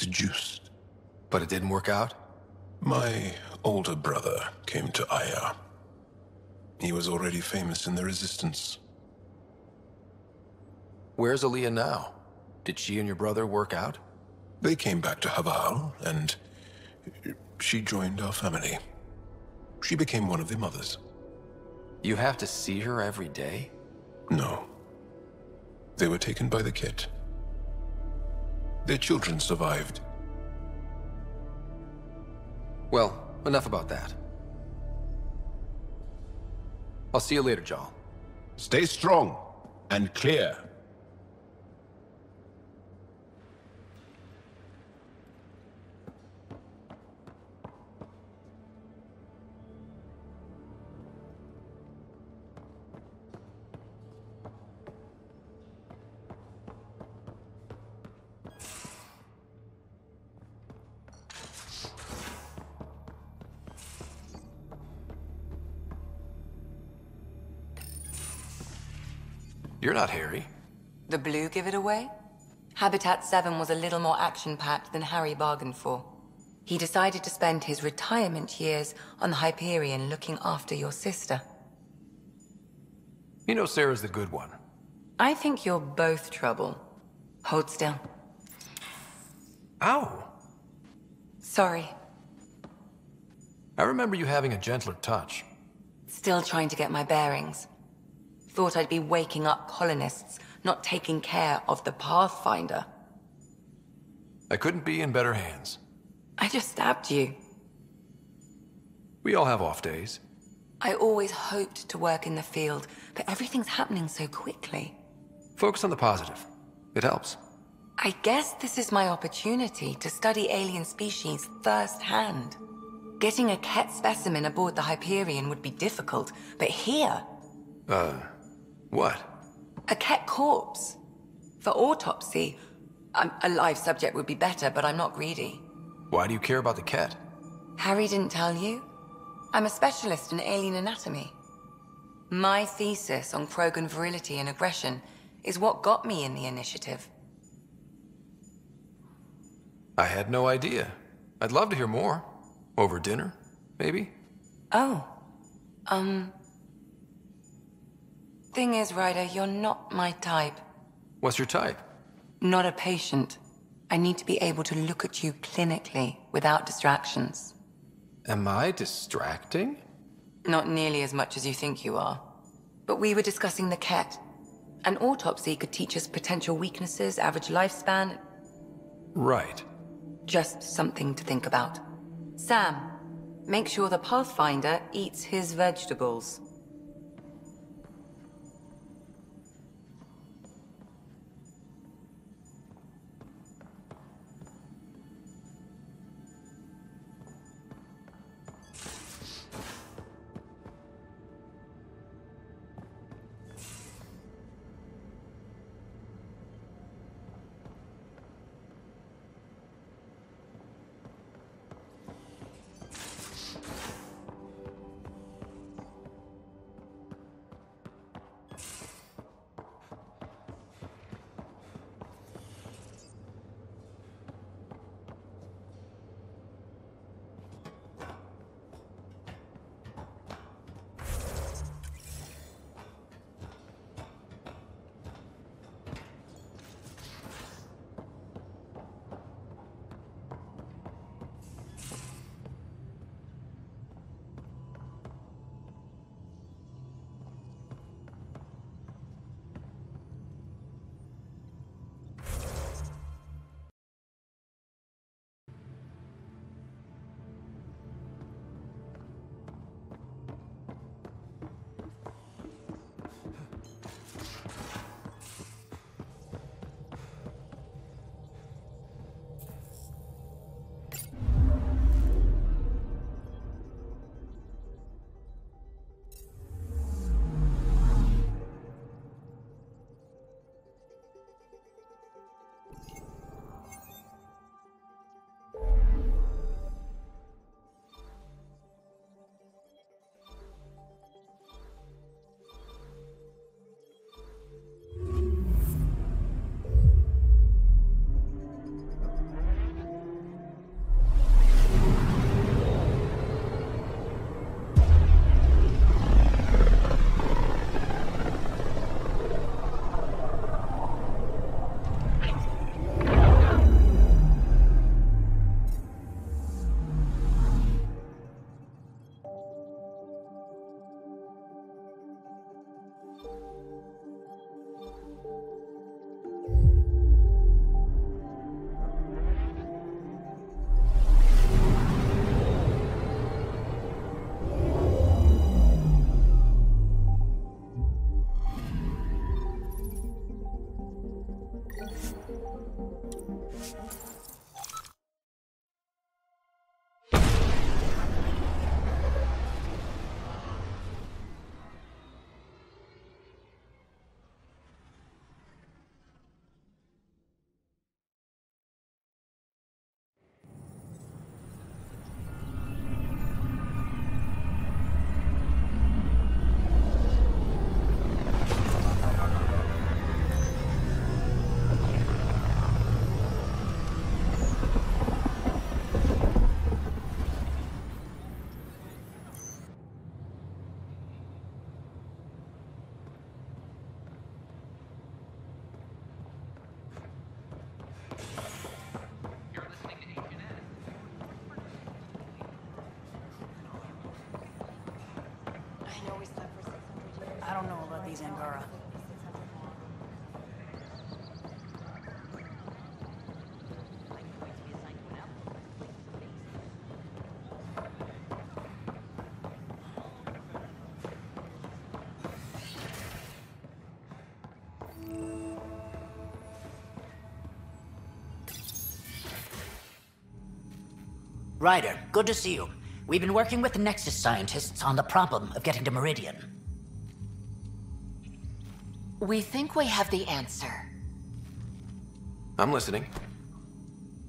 seduced. But it didn't work out? My older brother came to Aya. He was already famous in the Resistance. Where's Aaliyah now? Did she and your brother work out? They came back to Havarl, and she joined our family. She became one of the mothers. You have to see her every day? No. They were taken by the Kett. Their children survived. Well, enough about that. I'll see you later, Jaal. Stay strong and clear. You're not Harry. The blue give it away? Habitat 7 was a little more action-packed than Harry bargained for. He decided to spend his retirement years on the Hyperion looking after your sister. You know Sarah's the good one. I think you're both trouble. Hold still. Ow! Sorry. I remember you having a gentler touch. Still trying to get my bearings. Thought I'd be waking up colonists, not taking care of the Pathfinder. I couldn't be in better hands. I just stabbed you. We all have off days. I always hoped to work in the field, but everything's happening so quickly. Focus on the positive. It helps. I guess this is my opportunity to study alien species firsthand. Getting a Kett specimen aboard the Hyperion would be difficult, but here, Uh, what? a Kett corpse. For autopsy, um, a live subject would be better, but I'm not greedy. Why do you care about the Kett? Harry didn't tell you? I'm a specialist in alien anatomy. My thesis on Krogan virility and aggression is what got me in the initiative. I had no idea. I'd love to hear more. Over dinner, maybe? Oh. Um. Thing is, Ryder, you're not my type. What's your type? Not a patient. I need to be able to look at you clinically without distractions. Am I distracting? Not nearly as much as you think you are. But we were discussing the Kett. An autopsy could teach us potential weaknesses, average lifespan, Right. just something to think about. Sam, make sure the Pathfinder eats his vegetables. Copy, Zangara. Ryder, good to see you. We've been working with the Nexus scientists on the problem of getting to Meridian. We think we have the answer. I'm listening.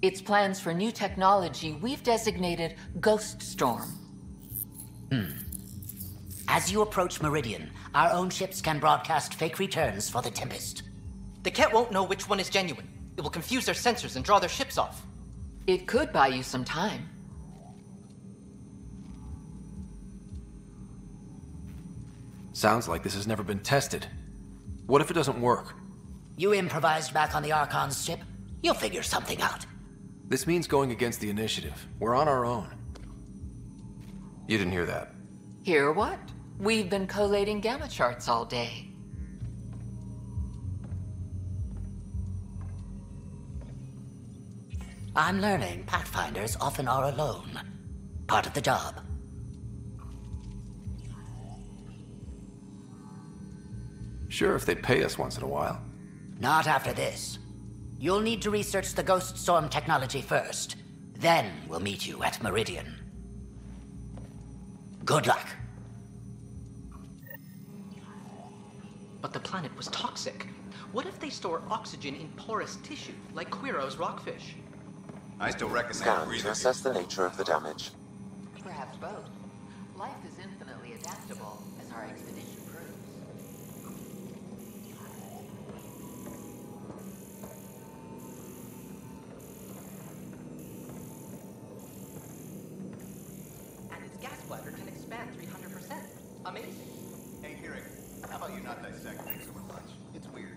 It's plans for new technology we've designated Ghost Storm. Hmm. As you approach Meridian, our own ships can broadcast fake returns for the Tempest. The Kett won't know which one is genuine. It will confuse their sensors and draw their ships off. It could buy you some time. Sounds like this has never been tested. What if it doesn't work? You improvised back on the Archon's ship? You'll figure something out. This means going against the initiative. We're on our own. You didn't hear that. Hear what? We've been collating gamma charts all day. I'm learning Pathfinders often are alone. Part of the job. Sure, if they pay us once in a while. Not after this. You'll need to research the Ghost Storm technology first. Then we'll meet you at Meridian. Good luck. But the planet was toxic. What if they store oxygen in porous tissue, like Quiro's rockfish? I still reckon they Scan breathe to assess the nature of the damage. Perhaps both. Life is infinitely adaptable, as our expedition Amazing. Hey, Hearing, how about you not dissect things so much? It's weird.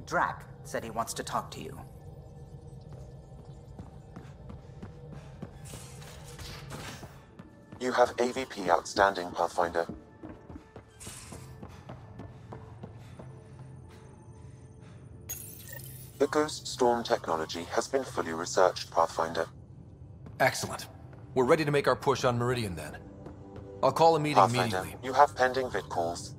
Drack said he wants to talk to you. You have AVP outstanding, Pathfinder. The Ghost Storm technology has been fully researched, Pathfinder. Excellent. We're ready to make our push on Meridian then. I'll call a meeting Pathfinder, immediately. you have pending vid calls.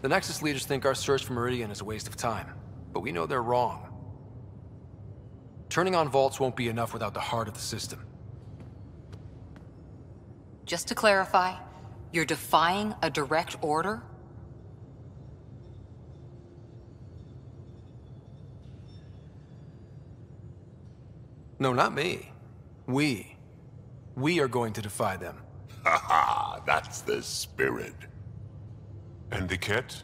The Nexus leaders think our search for Meridian is a waste of time, but we know they're wrong. Turning on vaults won't be enough without the heart of the system. Just to clarify, you're defying a direct order? No, not me. We. We are going to defy them. Ha ha, that's the spirit. And the Kett?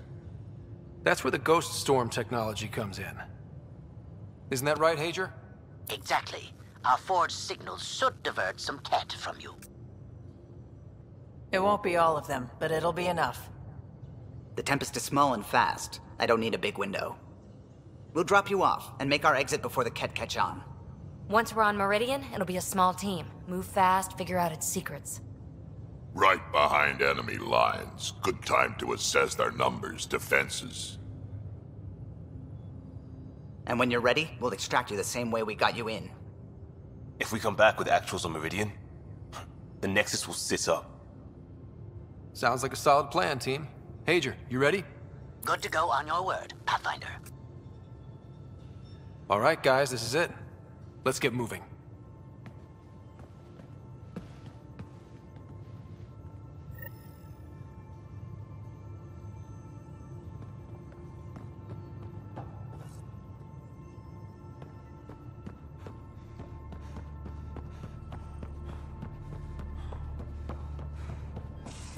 That's where the Ghost Storm technology comes in. Isn't that right, Hager? Exactly. Our forged signals should divert some Kett from you. It won't be all of them, but it'll be enough. The Tempest is small and fast. I don't need a big window. We'll drop you off and make our exit before the Kett catch on. Once we're on Meridian, it'll be a small team. Move fast, figure out its secrets. Right behind enemy lines. Good time to assess their numbers, defenses. And when you're ready, we'll extract you the same way we got you in. If we come back with actuals on Meridian, the Nexus will sit up. Sounds like a solid plan, team. Hager, you ready? Good to go on your word, Pathfinder. All right, guys, this is it. Let's get moving.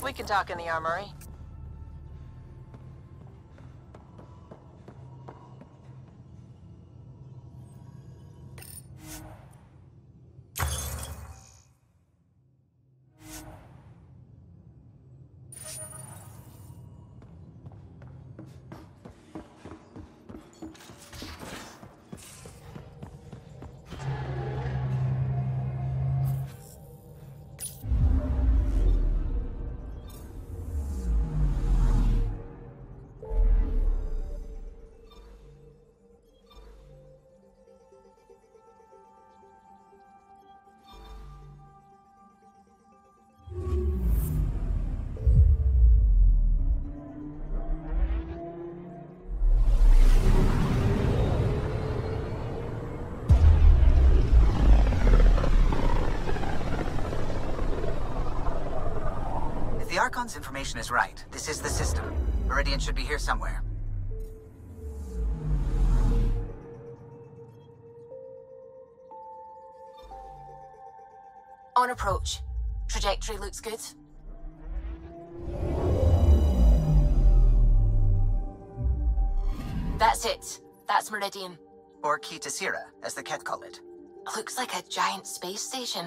We can talk in the armory. Archon's information is right, this is the system. Meridian should be here somewhere. On approach. Trajectory looks good. That's it. That's Meridian. Or Key to Sira, as the Kett call it. Looks like a giant space station.